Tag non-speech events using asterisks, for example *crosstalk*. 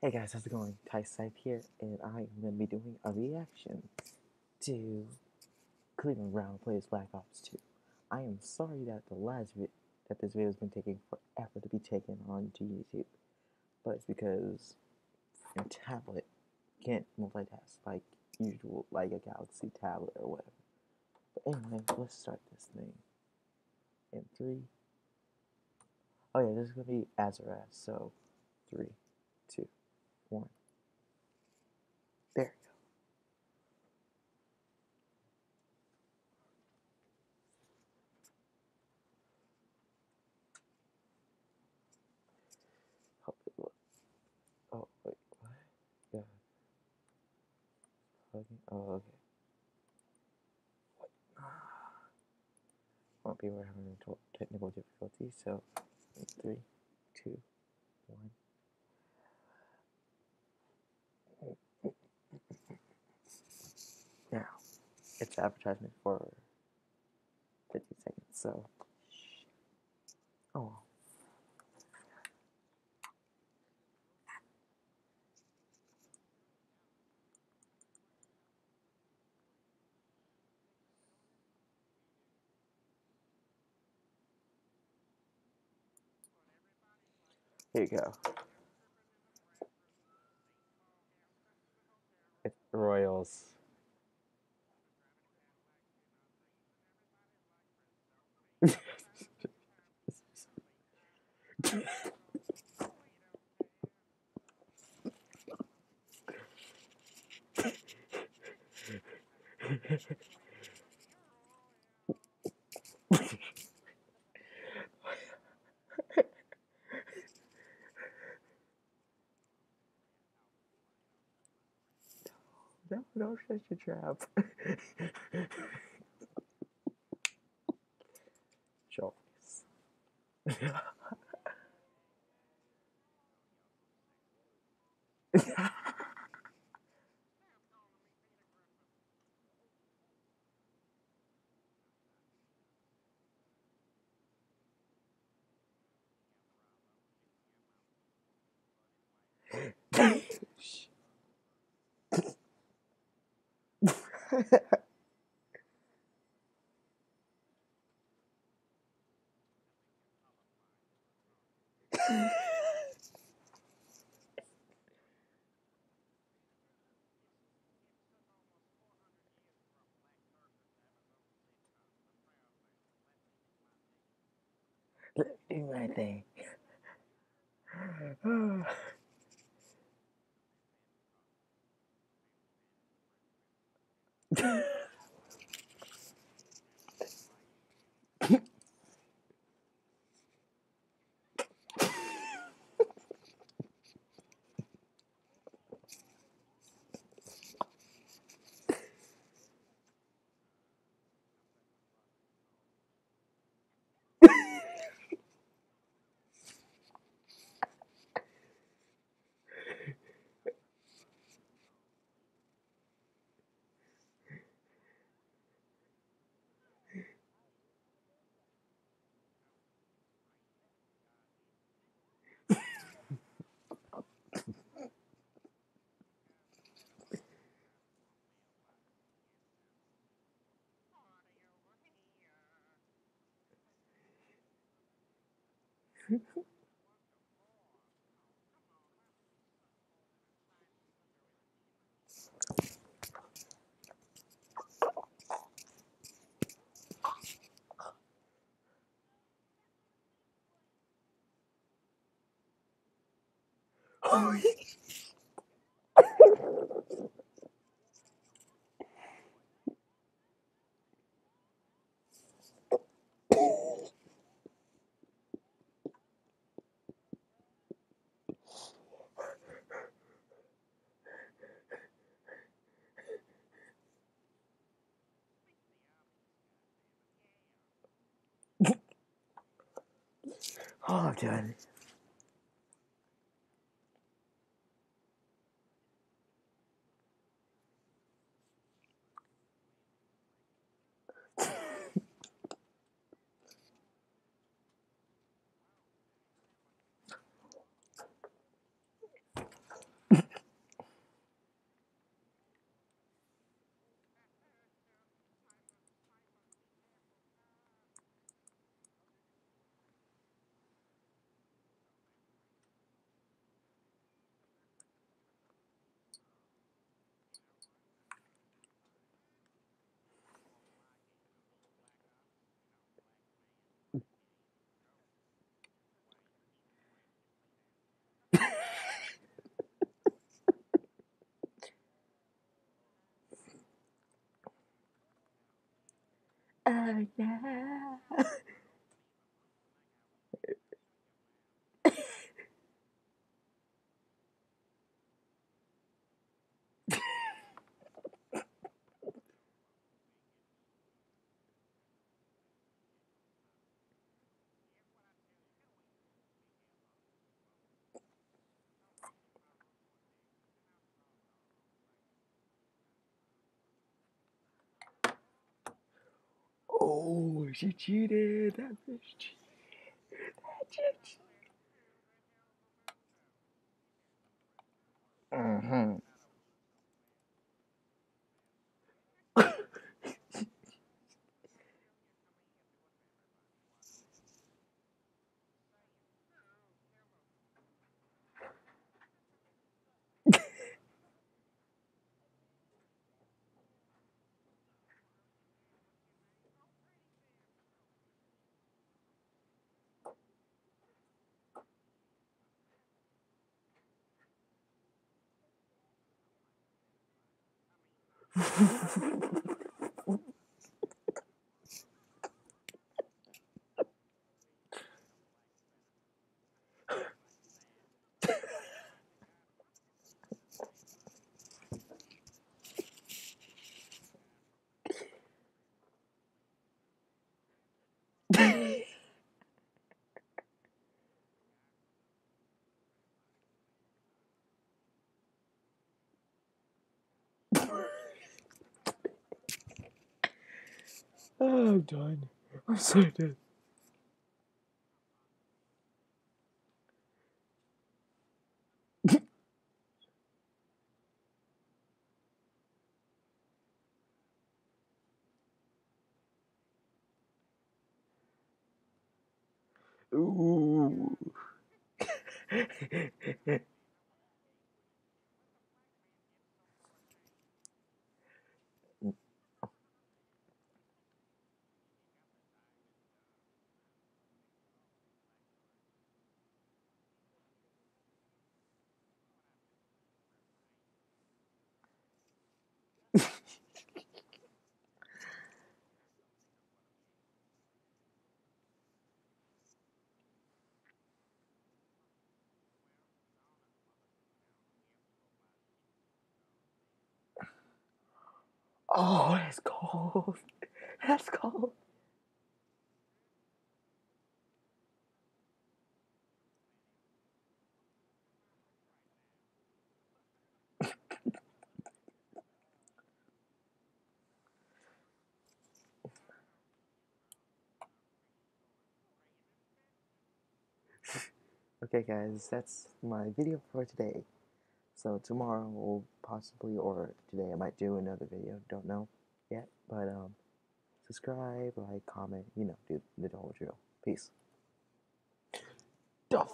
Hey guys, how's it going? Thai Scythe here, and I am going to be doing a reaction to Cleveland Brown plays Black Ops 2. I am sorry that the last vid that this video has been taking forever to be taken onto YouTube, but it's because your tablet can't multitask like usual, like a Galaxy tablet or whatever. But anyway, let's start this thing. In three. Oh yeah, this is going to be Azarath, so three, two one. There you go. Help it look. Oh, wait, what? Yeah. Plugging. Oh, okay. What? Ah. Won't be we're having technical difficulties, so three, two, one. It's advertisement for 50 seconds, so. Oh. Here you go. It's Royals. No, no, such a trap. *laughs* Choice. *laughs* *laughs* Do my thing. *sighs* *laughs* Oh, oh I'm done. oh no *laughs* Oh, she cheated. That bitch cheated. That bitch. Mm-hmm. すいません。Oh, I'm done. I'm so done. *laughs* Ooh. *laughs* oh, that's cold. *laughs* That's cold. *laughs* Okay, guys, that's my video for today. So tomorrow will possibly, or today I might do another video. Don't know yet, but um, subscribe, like, comment, you know, do the whole drill. Peace. The